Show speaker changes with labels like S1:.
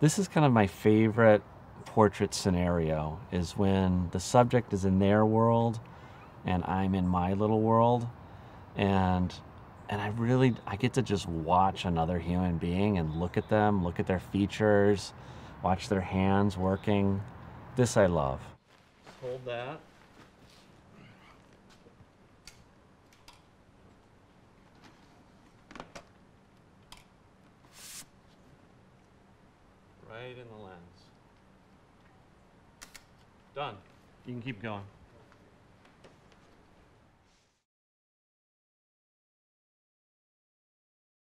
S1: This is kind of my favorite portrait scenario is when the subject is in their world and I'm in my little world and and I really I get to just watch another human being and look at them, look at their features, watch their hands working. This I love. Hold that. In the lens. Done. You can keep going.